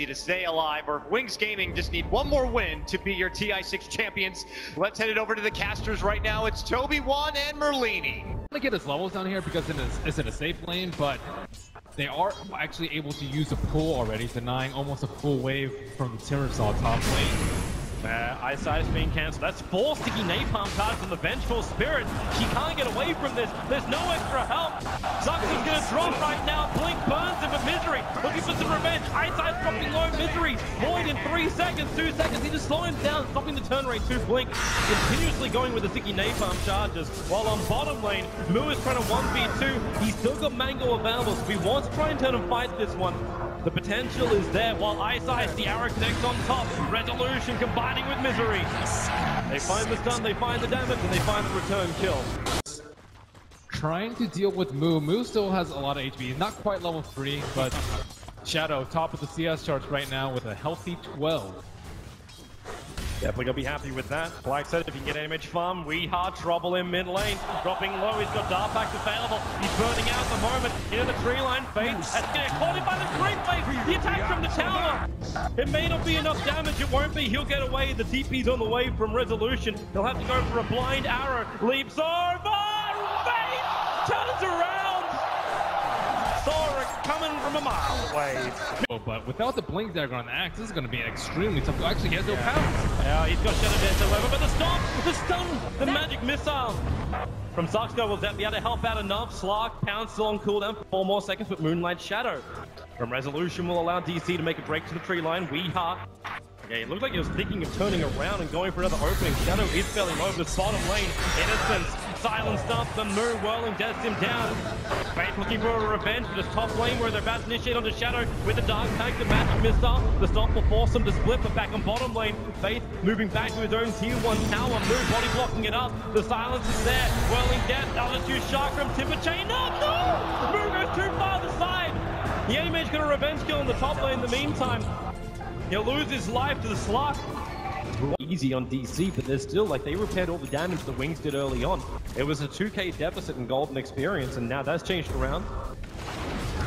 DC to stay alive, or Wings Gaming just need one more win to be your TI6 champions. Let's head it over to the casters right now. It's Toby, Juan, and Merlini. to get his levels down here because it's in a safe lane, but they are actually able to use a pull already, denying almost a full wave from the Timbersaw top lane. Uh, eyesight is being cancelled. That's four sticky napalm cards from the Vengeful Spirit. She can't get away from this. There's no extra help. Zux is going to drop right now. Blink burns him for Misery. Looking for some revenge. Eyesight's dropping low. Misery. Void in three seconds, two seconds. He just slow him down, stopping the turn rate to Blink. Continuously going with the sticky napalm charges. While on bottom lane, Moo is trying to 1v2. He's still got Mango available, so he wants to try and turn and fight this one. The potential is there while Ice Ice, the arrow connects on top. Resolution combining with Misery. They find the stun, they find the damage, and they find the return kill. Trying to deal with Moo. Moo still has a lot of HP. He's not quite level 3, but Shadow, top of the CS charts right now with a healthy 12. Definitely gonna be happy with that. Like I said, if you can get image farm, we hard trouble in mid lane. Dropping low, he's got Dark Pact available. He's burning out at the moment. Into the tree line, Fate. That's gonna get caught in by the creep phase. The attack from the tower. It may not be enough damage, it won't be. He'll get away. The TP's on the way from Resolution. He'll have to go for a blind arrow. Leaps over! Fate turns around! From a mile away. Oh, but without the Blink Dagger on the axe, this is going to be an extremely tough. Actually, he has no power. Yeah, he's got Shadow Dance however, but the stop, the stun, the magic missile from Zuxgo will that be able to help out enough? Slark, Pound still on cooldown for four more seconds with Moonlight Shadow. From Resolution will allow DC to make a break to the tree line. Weeha Okay, it looked like he was thinking of turning around and going for another opening. Shadow is fairly low, this bottom lane. Innocence, silence up, the moon whirling, deaths him down. Fate looking for a revenge for this top lane where they're about to initiate on the Shadow with the Dark Tank, the Magic Missile. The stop will force them to split, but back on bottom lane. Faith moving back to his own tier 1 tower. Moon body blocking it up. The silence is there. Whirling death, two shark from Timber Chain. No, no! Moon goes too far to the side. The enemy mage got a revenge kill in the top lane in the meantime. He'll lose his life to the slot. Easy on DC, but they're still like they repaired all the damage the Wings did early on. It was a 2k deficit in Golden Experience, and now that's changed around.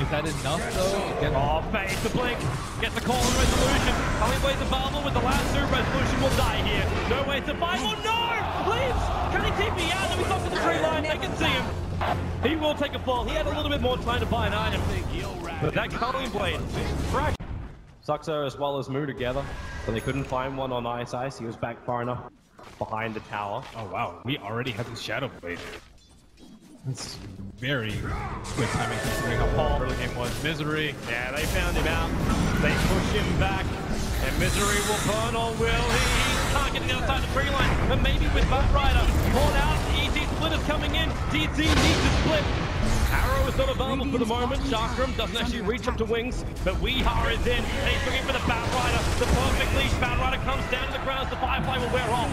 Is that enough though? Get oh, face the blink. Gets the call on resolution. Coming ways available with the last two. Resolution will die here. No way to fight. Oh no! Leaves! Can he TP out? No, he's off to the tree line. They can see him. He will take a fall. He had a little bit more time to buy an item. But that Culling Blade, Sucks Zuxo as well as Moo together, but they couldn't find one on Ice Ice. He was back far enough behind the tower. Oh wow, we already have the Shadow Blade. That's very good timing considering how Paul early game was. Misery. Yeah, they found him out. They push him back. And Misery will burn or will he? He's targeting outside the tree line. but maybe with Batrider. Pulled out. ET splitters coming in. DT needs to split. Arrow is not available for the moment. Chakram doesn't actually reach up to wings, but Weeha is in. And he's looking for the Batrider. The perfect leash. Batrider comes down to the ground. The Firefly will wear off.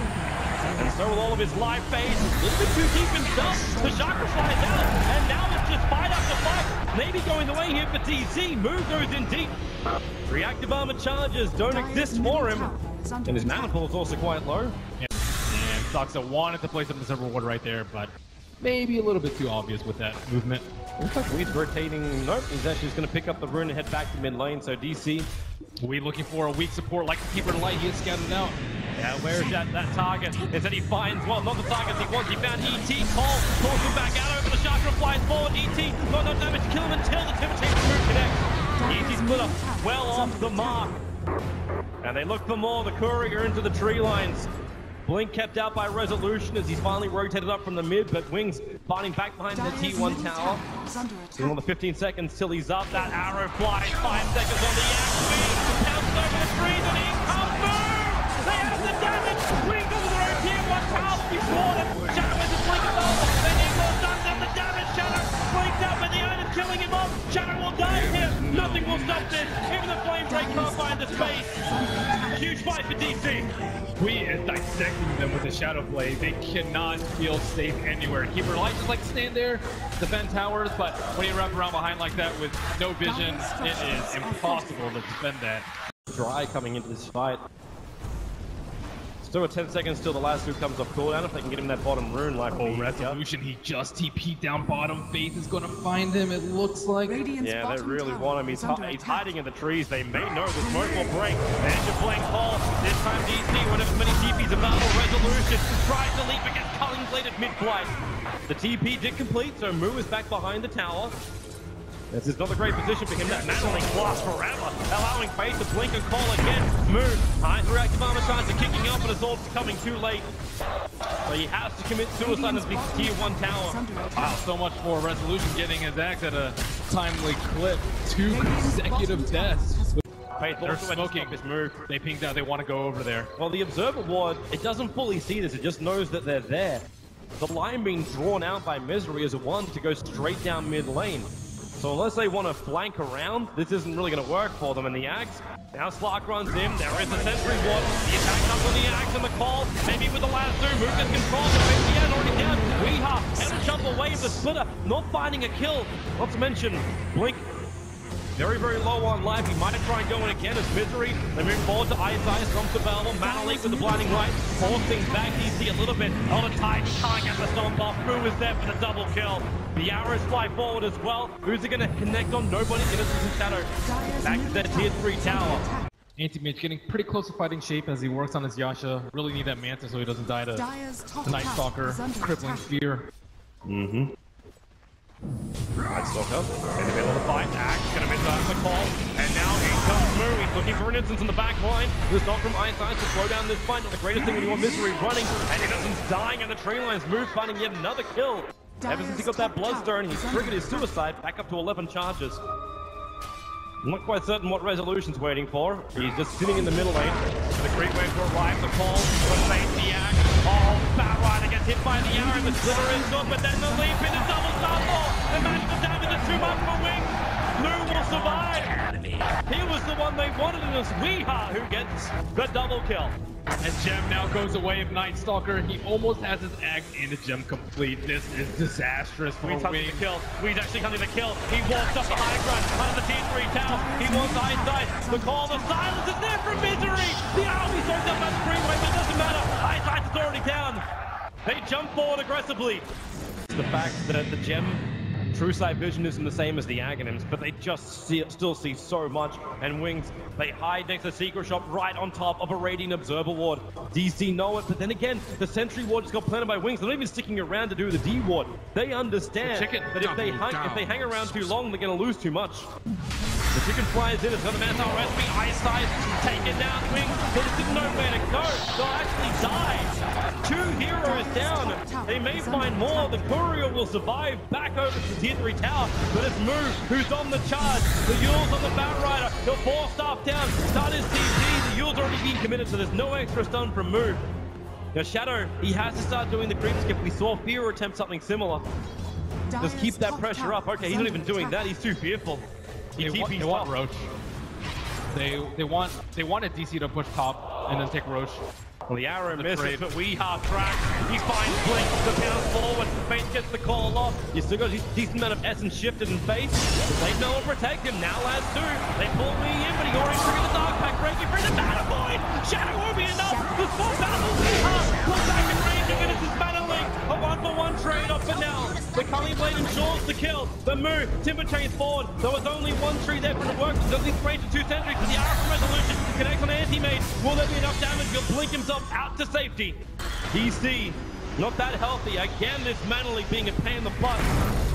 And so will all of his live phase. A little bit too deep himself. The Chakra flies out. And now it's just fight after fight. Maybe going the way here for DC. Move goes in deep. Reactive armor charges don't exist for him. And his mana pool is also quite low. Yeah. And Saksa wanted to play some Silver Ward right there, but maybe a little bit too obvious with that movement. Looks like Weed's rotating. Nope, he's actually just going to pick up the rune and head back to mid lane. So DC. We looking for a weak support like Keeper of Light. He is scouted out. Yeah, where's that, that target? Instead he finds, well, not the target he wants. He found ET. Cole pulls him back out over the Chakra, flies forward. ET, not enough damage to kill him until the Chain move connects. ET split up well off the mark. And they look for more. The courier into the tree lines. Blink kept out by Resolution as he's finally rotated up from the mid, but Wings fighting back behind the T1 tower. Still on the 15 seconds till he's up. That arrow flies. Five seconds on the axe. Pounced over the trees and in comes Boom! They have the damage. Wings over their own tier one tower will be slaughtered. Shadow is a blink of over. Then Eagle does have the damage. Shadow blinked out, but the owner's killing him off. Shadow will die here. Nothing will stop this. Even the flame break can't find the space. Huge fight for DC. We is dissecting them with the Shadow Blade. They cannot feel safe anywhere. Keeper Light just like stand there, defend towers, but when you wrap around behind like that with no vision, it is impossible to defend that. Dry coming into this fight. Still got 10 seconds till the last two comes off cooldown. If they can get him that bottom rune, life will Oh, be easier. resolution. He just TP'd down bottom. Faith is going to find him, it looks like. Radiant's Yeah, they really want him. He's, hi- he's hiding in the trees. They may know the smoke will break. There's your blink call. This time DC, one of as many TPs available. Resolution tries to leap against Culling Blade at mid-flight. The TP did complete, so Mu is back behind the tower. This is not a great position for him. That Mana Leak lasts forever, allowing Faith to blink and call again. Moo, high through active armor charge are kicking up, but it's all coming too late. So he has to commit suicide as the tier 1 Is tower. Wow, so much for resolution getting his axe at a timely clip. Two consecutive deaths. Faith They're to smoking. this move. They pinged out. They want to go over there. Well, the Observer Ward, it doesn't fully see this, it just knows that they're there. The line being drawn out by Misery is a one to go straight down mid lane. So unless they want to flank around, this isn't really going to work for them. in the Axe, now Slark runs in, there is the Sentry Ward. The attack comes on the Axe and the call, maybe with the last two, Mook gets control, the Fabian already down. Weeha, and a jump away of the Splitter, not finding a kill. Not to mention, Blink very, very low on life. He might try and go in again as Misery. They move forward to Ice from Savalva. Mana Leak with the Blinding Light. Forcing back DC a little bit. On a tight, can't get the stomp off. Moo is there for the double kill. The arrows fly forward as well. Who's it going to connect on? Nobody. Innocence and Shadow. Back to middle their tier 3 tower. attack. Anti-Mage getting pretty close to fighting shape as he works on his Yasha. Really need that Manta so he doesn't die to Dyer's the Night tower Stalker. is under Crippling attack. Spear. Mm-hmm. Night Stalker in the middle of the fight. Axe going to miss out the call. And now in comes Moo. He's looking for an instance in the back line. There's not from Ice Ice to slow down this fight. Not the greatest thing when you want Misery running. And Innocent's dying in the tree lines. Moo finding yet another kill. Ever since he got that Bloodstone, he's triggered his suicide back up to 11 charges. I'm not quite certain what resolution's waiting for. He's just sitting in the middle lane. The great wave to arrive, the call, the safety act. Oh, Bat Rider gets hit by the arrow, the slither is good, but then the leap in the double stumble. The magical damage is too much for Wing. Lou will survive. He was the one they wanted, and it's Weeha who gets the double kill. As Gem now goes away of Night Stalker, he almost has his axe and the gem complete. This is disastrous for Weed's hunting Wing. the kill. Weed's actually hunting the kill. He walks up the high ground under the T3 tower. He wants eyesight. The call, the silence is there for misery. The army throws up that screenway, but it doesn't matter. Eyesight is already down. They jump forward aggressively. It's the fact that the gem True sight vision isn't the same as the Aghanims, but they just see, still see so much. And Wings, they hide next to Secret Shop right on top of a Radiant Observer Ward. DC know it, but then again, the Sentry Ward just got planted by Wings. They're not even sticking around to do the D Ward. They understand that if they, hang, if they hang around too long, they're going to lose too much. The chicken flies in, it's got a manpower recipe, eye size, taken down, wings, they just didn't know where to go. They'll actually die. Two heroes down. They may find more. The courier will survive back over to tier 3 tower, but it's Moo who's on the charge. The Eul's on the Bat Rider. He'll force staff down. Start his TC. The Eul's already been committed, so there's no extra stun from Moo. Now Shadow, he has to start doing the creep skip. We saw Fear attempt something similar. Just keep that pressure up. Okay, he's not even doing that. He's too fearful. He They, want, they want. Roach. They they want they wanted DC to push top and then take Roach. Well, the arrow The misses, trade. but we half track. He finds Blink to pound forward. Fate gets the call off. You still got a decent amount of essence shifted in face. They know will protect him. Now lads do. They pull me in, but he already triggered the Dark Pact, breaking free the battle void. Shadow won't be enough. The Blade ensures the kill. The move. Timber chains forward. There was only one tree there for to work. At least range of two sentries for the from resolution. Connects on anti-mage. Will there be enough damage? He'll blink himself out to safety. DC, not that healthy. Again, this Manly being a pain in the butt.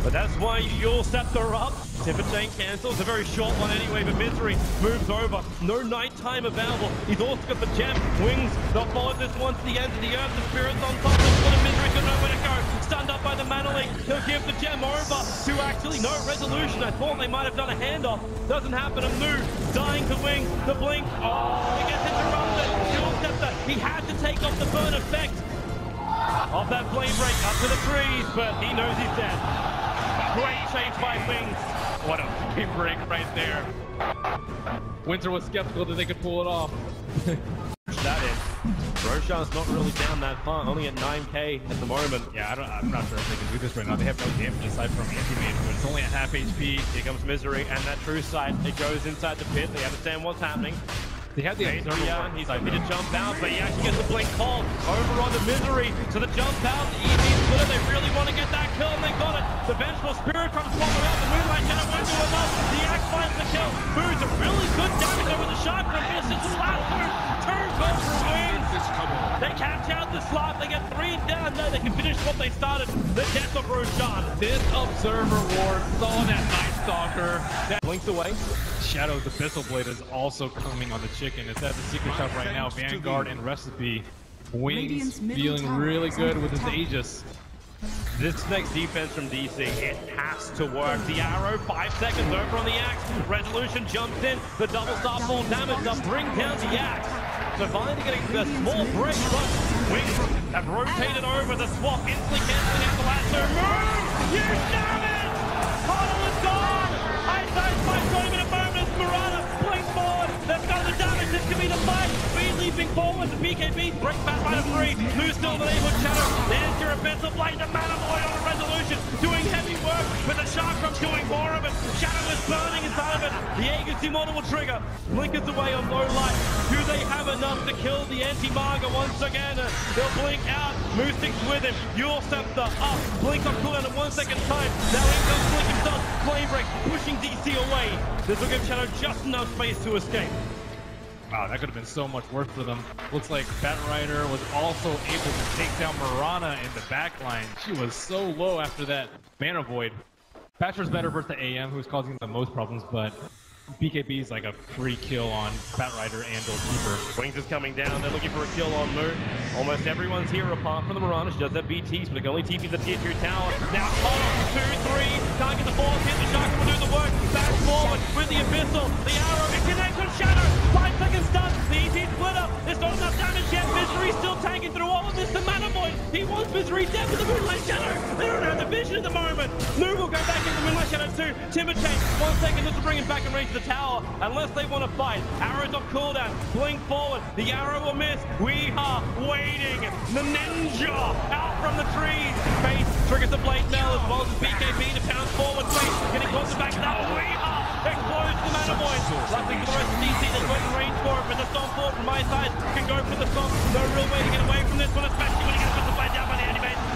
But that's why you'll set her up. Timber chain cancels. A very short one anyway, but Misery moves over. No nighttime available. He's also got the gem. Wings. They'll follow this one to the end of the earth. The spirit's on top. Manly. He'll give the gem over to actually no resolution. I thought they might have done a handoff. Doesn't happen. A move. Dying to Wings. The blink. Oh, he gets interrupted. He had to take off the burn effect of that flame break up to the trees, but he knows he's dead. Great chase by Wings. What a big break right there. Winter was skeptical that they could pull it off. Roshan's not really down that far, only at 9k at the moment. Yeah, I I'm not sure if they can do this right now. They have no damage aside from anti-mage, but it's only at half HP. Here comes Misery and that true sight. It goes inside the pit. They understand what's happening. They had the observer Yeah, he's happy to jump out, but he actually gets the blink call over on the misery to the jump out. The EV splitter, they really want to get that kill, and they got it. The vengeful spirit comes swallowed out. The moonlight shadow won't do enough. The axe finds the kill. Moves a really good damage over the from misses the last two. Two goes for wings. They catch out the slot. They get three down. No, they can finish what they started. The death of Roshan. This observer ward saw that Night Stalker. That Blinks away. Shadow's Abyssal Blade is also coming on the chicken. It's at the secret shop right now. Vanguard and Recipe. Wings Radiant's feeling really good with his. Aegis. This next defense from DC, it has to work. The arrow, five seconds over on the axe. Resolution jumps in. The double star full damage to bring down the axe. Divine getting a small break, but Wings have rotated over the swap, instantly canceling out the lasso. Move! You damn it! Eyesight fight going in a moment. Murata blink forward. They've got the damage. This could be the fight. Speed leaping forward. The BKB break back by the three. Moves still the neighborhood shadow. There's your offensive blade. The man boy on a resolution. Doing heavy work with the shark from doing more of it. Shadow is burning inside of it. The Aegis Immortal will trigger. Blink is away on low light. Do they have enough to kill the anti-Marga once again? They'll blink out. Moostic's with him. Yule Scepter up. Blink on cooldown at one second time. Now in comes Blink himself. Pushing DC away. This will give Shadow just enough space to escape. Wow, that could have been so much worse for them. Looks like Bat Rider was also able to take down Mirana in the back line. She was so low after that Mana Void. Patcher's better versus the AM, who's causing the most problems, but BKB is like a free kill on Bat Rider and or Keeper. Wings is coming down. They're looking for a kill on Moon. Almost everyone's here apart from the Mirana. She does have BTs, but can only TP the tier 2 tower. Now Connor, 2-3. Can't get the ball. Hit the Shark will do the work. Back forward with the Abyssal. The arrow. It connects on Shadow. Five seconds done. The ET split up. There's not enough damage yet. Misery still tanking Misery dead with the Moonlight Shadow. They don't have the vision at the moment. Moon will go back into the Moonlight Shadow too. Timber chain. One second. This will bring him back in range of the tower. Unless they want to fight. Arrows on cooldown. Blink forward. The arrow will miss. We are waiting. The ninja out from the trees. Face triggers the blade mail as well as the BKB to pound forward. Face getting closer back now. We are explodes the Mana Void. Luckily for the rest of DC, got in range for it, but the storm forward from my side can go for the storm. No real way to get away from this one, especially when he gets the.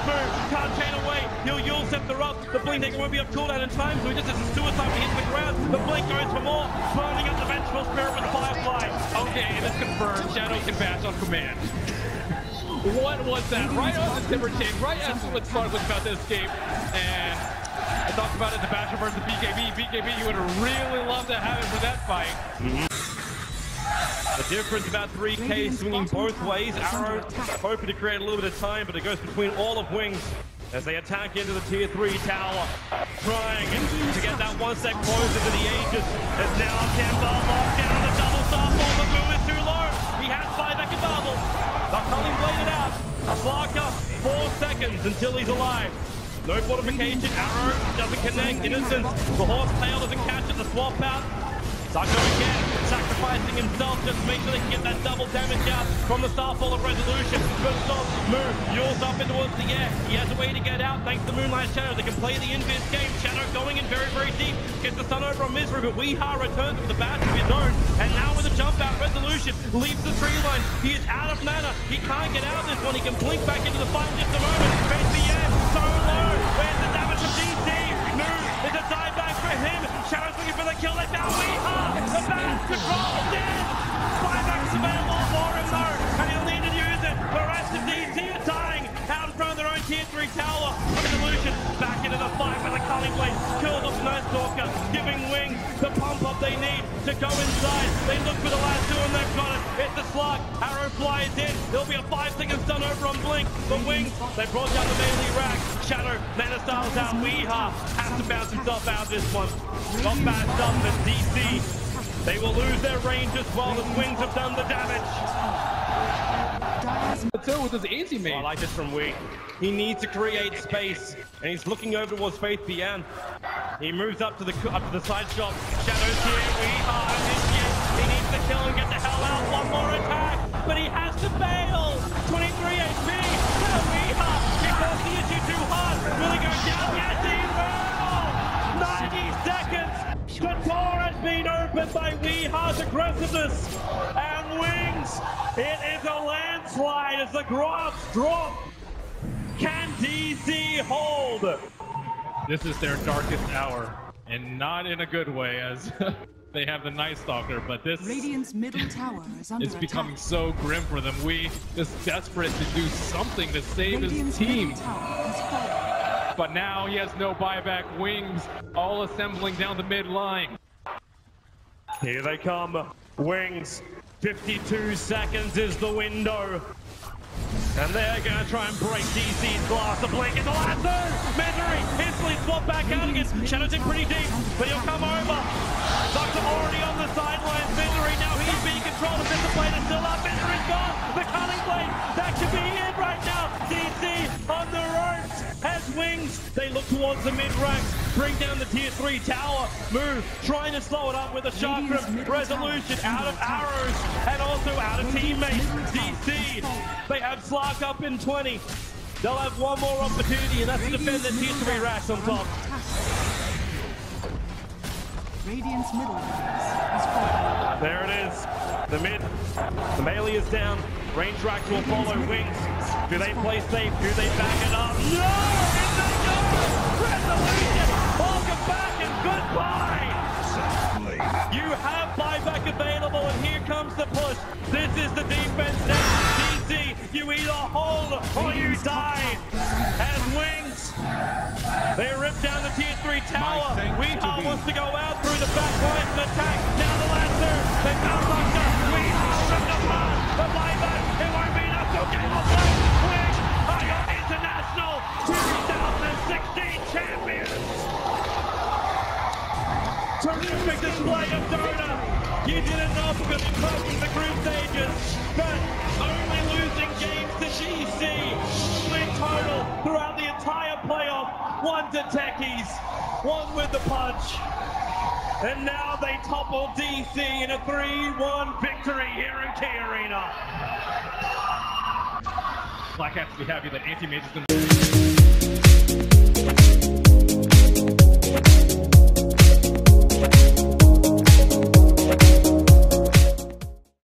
Move, can't chain away. He'll Yule Scepter up. The blink taker won't be up cooldown in time, so he just has a suicide he hits the ground. The blink goes for more, burning up the vengeful spirit with Firefly. Okay, and it's confirmed. Shadow can bash on command. What was that? Right on the timber chain, right after what Spark was about to escape. And I talked about it, the Basher versus BKB. BKB, you would really loved to have it for that fight. Mm-hmm. The difference about 3K swinging both ways. Arrow hoping to create a little bit of time, but it goes between all of Wings as they attack into the tier 3 tower. Trying to get that one sec closer to the Aegis. As now Tempo locked down the double star ball, but Moo is too low. He has five second bubble. They're coming bladed out. Slarker, four seconds until he's alive. No fortification, arrow doesn't connect, innocence. The horse tail doesn't catch it, the swap out. Sako again, sacrificing himself just to make sure they can get that double damage out from the Starfall of Resolution. Stop, move, Eul's up in towards the air. He has a way to get out thanks to Moonlight Shadow. They can play the invis game. Shadow going in very, very deep. Gets the sun over on Misery, but Weeha returns with the bash of his own. And now with a jump out, Resolution leaves the tree line. He is out of mana. He can't get out of this one. He can blink back into the fight in just a moment. Face the air, so low. Where's the Shadow's looking for the kill. They found Weeha. The bash control dead. Five X available for him though, and he'll need to use it. The rest of DC are dying out in front of their own tier 3 tower. Resolution back into the fight with a culling blade. Kills off Night Stalker, giving Wings the pump up they need to go inside. They look for the last two and they've got it. It's the slug. Arrow flies in. There'll be a five second stun over on Blink. The Wings, they brought down the melee rack. Shadow, Mana Styles out. Weeha has to bounce himself out of this one. Got fast up and DC. They will lose their range as well. The Wings have done the damage. Two with his anti I like this from Wee. He needs to create space, and he's looking over towards Faith Bian. He moves up to the up to the side shot. Shadows here. We are this year. He needs to kill and get the hell out. One more attack, but he has to bail. By Weeha's aggressiveness. And wings. It is a landslide as the grass drop. Can DC hold? This is their darkest hour, and not in a good way, as they have the Night Stalker. But this Radiant's middle tower is under it's attack. becoming so grim for them. We just desperate to do something to save his team. middle tower has fallen. But now he has no buyback. Wings all assembling down the mid line. Here they come. Wings. 52 seconds is the window. And they're going to try and break DC's glass. The blink is the last Misery instantly swap back out again. Shadow's in pretty deep, but he'll come over. Doctor already on the sidelines. Misery now he's being controlled. The. Blade is still up. Misery's gone. The cutting blade. That could be it right now. DC on the ropes. Has wings. They look towards the mid ranks. Bring down the tier 3 tower. Move. Trying to slow it up with a chakra. Radiant's middle Resolution out of arrows and also out of teammates. DC. They have Slark up in 20. They'll have one more opportunity, and that's to defend the tier 3 racks on top. Radiant's middle base has. There it is. The mid. The melee is down. Range racks will follow wings. Do they play safe? Do they back it up? No! In they go! Resolution! Welcome back and goodbye! You have buyback available, and here comes the push. This is the defense now. DC, you either hold or you die. They rip down the tier 3 tower. Weehawk wants to go out through the back line and attack. Now the Lancer. They found Lancer. Weehawk ripped apart. The buyback. It won't be enough. So game of play. Wings are your international 2016 champions. Terrific display of Dota. You did enough with in the group stages, but only losing games to GC. In total, throughout the entire playoff, one to Techies, one with the punch. And now they topple DC in a 3-1 victory here in K Arena. Black Hats be happy that Anti-Mage is going to